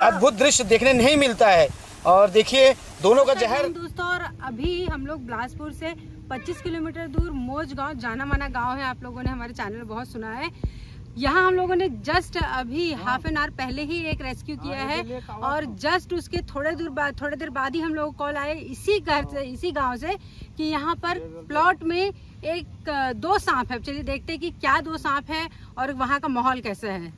अद्भुत दृश्य देखने नहीं मिलता है। और देखिए दोनों का जहर दोस्तों और अभी हम लोग बिलासपुर से 25 किलोमीटर दूर मोज गाँव जाना माना गाँव है आप लोगों ने हमारे चैनल बहुत सुना है। यहाँ हम लोगों ने जस्ट अभी हाफ़ एन आवर पहले ही एक रेस्क्यू किया है और जस्ट उसके थोड़े दूर बाद थोड़ी देर बाद ही हम लोग कॉल आए इसी घर से इसी गाँव से कि यहाँ पर प्लॉट में एक दो सांप है। चलिए देखते हैं कि क्या दो सांप है और वहाँ का माहौल कैसा है।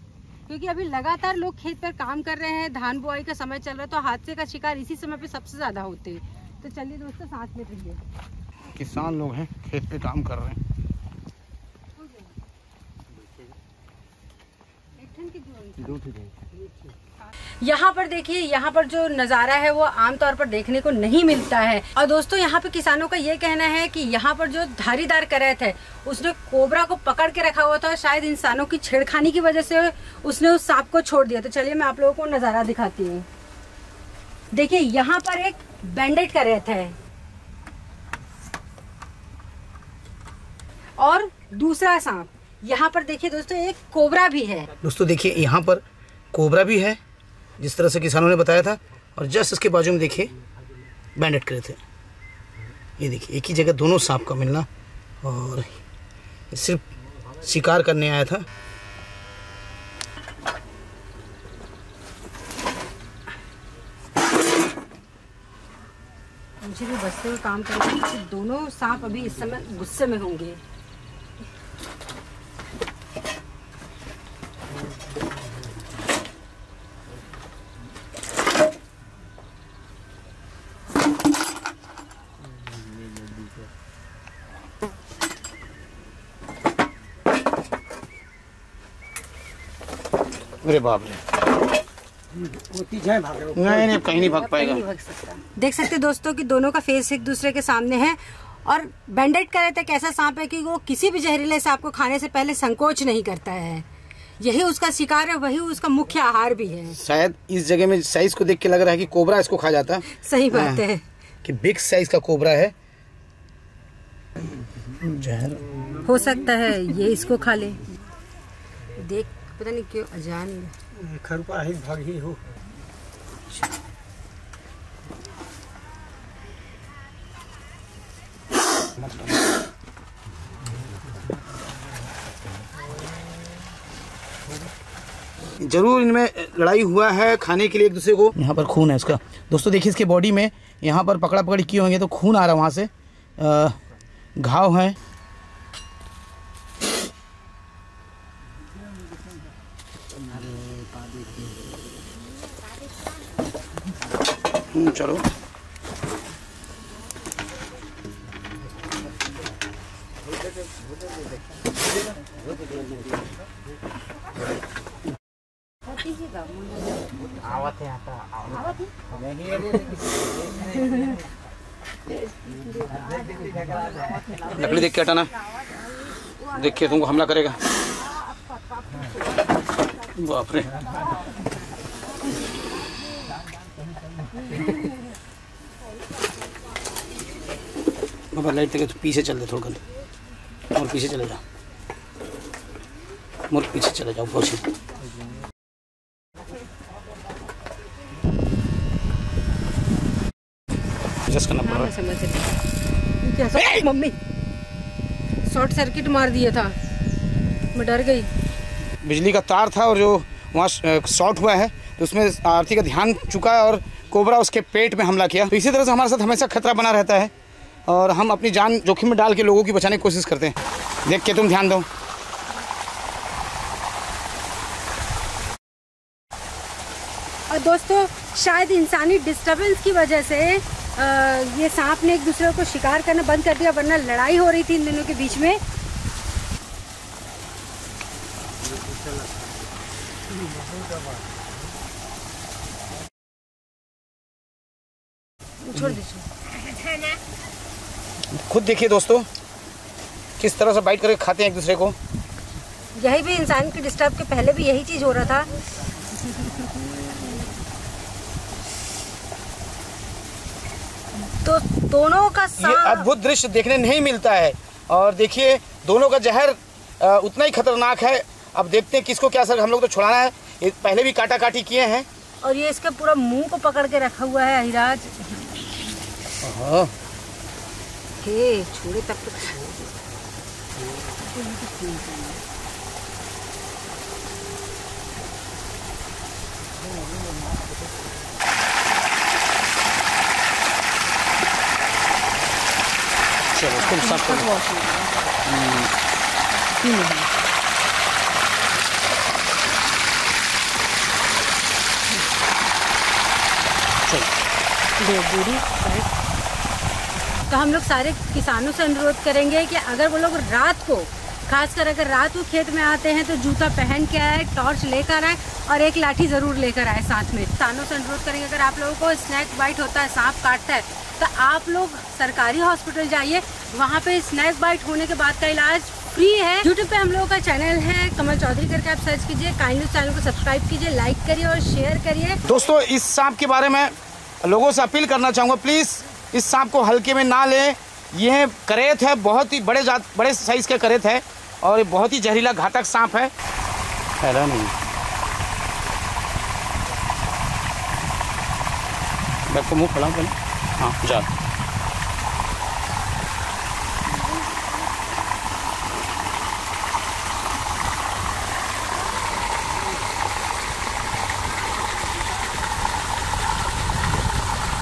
क्योंकि अभी लगातार लोग खेत पर काम कर रहे हैं धान बुआई का समय चल रहा है तो हादसे का शिकार इसी समय पे सबसे ज़्यादा होते हैं। तो चलिए दोस्तों साथ में रहिए किसान लोग हैं खेत पे काम कर रहे हैं। यहाँ पर देखिए यहाँ पर जो नज़ारा है वो आमतौर पर देखने को नहीं मिलता है। और दोस्तों यहाँ पे किसानों का ये कहना है कि यहाँ पर जो धारीदार करैत है उसने कोबरा को पकड़ के रखा हुआ था और शायद इंसानों की छेड़खानी की वजह से उसने उस सांप को छोड़ दिया। तो चलिए मैं आप लोगों को नज़ारा दिखाती हूँ। देखिए यहाँ पर एक बैंडेड करैत है। और दूसरा सांप। यहाँ पर देखिए दोस्तों एक कोबरा भी है। दोस्तों देखिए यहाँ पर कोबरा भी है जिस तरह से किसानों ने बताया था और जस्ट इसके बाजू में देखिए बैंडेड करे थे। ये देखिए एक ही जगह दोनों सांप का मिलना और सिर्फ़ शिकार करने आया था। मुझे भी बचते हुए काम करना है दोनों सांप अभी इस समय गुस्से में होंगे। अरे बाप रे। नहीं नहीं कहीं नहीं भाग पाएगा। देख सकते दोस्तों कि दोनों का फेस एक दूसरे के सामने है और बैंडेड करे थे कैसा सांप है कि वो किसी भी जहरीले सांप को खाने से पहले संकोच नहीं करता है। यही उसका शिकार है वही उसका मुख्य आहार भी है। शायद इस जगह में साइज़ को देख के लग रहा है कि कोबरा इसको खा जाता। सही बात हाँ। है। कि बिग साइज़ का कोबरा है। जहर हो सकता है ये इसको खा ले। देख पता नहीं क्यों अजान खरुपा ही भाग ही हो। ज़रूर इनमें लड़ाई हुआ है खाने के लिए एक दूसरे को। यहाँ पर खून है इसका। दोस्तों देखिए इसके बॉडी में यहाँ पर पकड़ा पकड़ी किए होंगे तो खून आ रहा है वहाँ से। घाव है। हम्म, चलो। लकड़ी देख के हटाना। देखिए तुमको हमला करेगा। बाप रे। बाबा लाइट तक तो पीछे चल दे थोड़ा कर और पीछे चले जाओ। मोर पीछे चले जाओ बहुत सी। एडजस्ट करना पड़। रहा हाँ, मम्मी शॉर्ट सर्किट मार दिया था। मैं डर गई। बिजली का तार था और जो वहाँ शॉर्ट हुआ है तो उसमें आरती का ध्यान चुका है और कोबरा उसके पेट में हमला किया। तो इसी तरह से हमारे साथ हमेशा खतरा बना रहता है और हम अपनी जान जोखिम में डाल के लोगों की बचाने की कोशिश करते हैं। देख के तुम ध्यान दो। और दोस्तों शायद इंसानी डिस्टरबेंस की वजह से ये सांप ने एक दूसरे को शिकार करना बंद कर दिया वरना लड़ाई हो रही थी इन दोनों के बीच में। छोड़ दीजिए खुद देखिए दोस्तों किस तरह से बाइट करके खाते हैं एक दूसरे को। यही भी इंसान के डिस्टर्ब के पहले भी यही चीज़ हो रहा था। तो दोनों का ये अद्भुत दृश्य देखने नहीं मिलता है। और देखिए दोनों का जहर उतना ही खतरनाक है। अब देखते हैं किसको क्या असर हम लोग तो छुड़ाना है। ये पहले भी काटा काटी किए हैं। और ये इसका पूरा मुँह को पकड़ के रखा हुआ है। अहिराज हाँ हे छोड़े तब तक चलो तुम सब करो चलो दे दूरी तो हम लोग सारे किसानों से अनुरोध करेंगे कि अगर वो लोग रात को, खासकर अगर रात को खेत में आते हैं तो जूता पहन के आए, टॉर्च लेकर आए और एक लाठी ज़रूर लेकर आए साथ में। किसानों से अनुरोध करेंगे, अगर आप लोगों को स्नैक बाइट होता है, सांप काटता है तो आप लोग सरकारी हॉस्पिटल जाइए। वहाँ पे स्नैक बाइट होने के बाद का इलाज फ्री है। यूट्यूब पे हम लोगों का चैनल है, कमल चौधरी करके आप सर्च कीजिए काइंडली चैनल को सब्सक्राइब कीजिए, लाइक करिए और शेयर करिए। दोस्तों, इस सांप के बारे में लोगों से अपील करना चाहूँगा, प्लीज़। इस सांप को हल्के में ना लें। यह करेत है, बहुत ही बड़े जात, बड़े साइज़ के करेत है और ये बहुत ही जहरीला घातक सांप है। फैला नहीं। बैग को मुँह फैलाओ पहले। हाँ जा।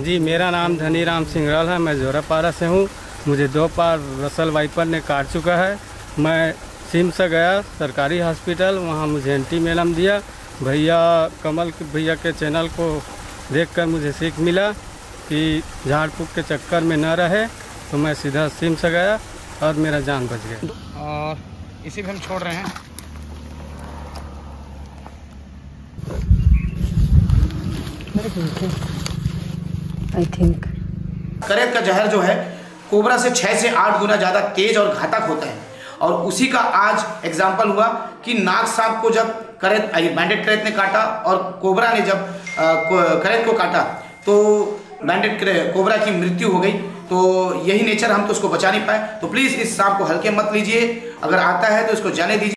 जी मेरा नाम धनीराम सिंगरल है मैं जोरापारा से हूँ। मुझे दो बार रसल वाइपर ने काट चुका है। मैं सिम से गया सरकारी हॉस्पिटल वहाँ मुझे एंटी मेलम दिया। भैया कमल के भैया के चैनल को देखकर मुझे सीख मिला कि झाड़ फूक के चक्कर में न रहे तो मैं सीधा सिम से गया और मेरा जान बच गया। और इसी भी हम छोड़ रहे हैं। आई थिंक करेत का जहर जो है, कोबरा से छः से आठ गुना ज़्यादा तेज और घातक होता है। और उसी का आज एग्ज़ाम्पल हुआ कि नाग सांप को जब करेत बैंडेड करेत ने काटा और कोबरा ने जब करेत को काटा तो बैंडेड कोबरा की मृत्यु हो गई। तो यही नेचर हम तो उसको बचा नहीं पाए। तो प्लीज़ इस सांप को हल्के मत लीजिए। अगर आता है तो इसको जाने दीजिए।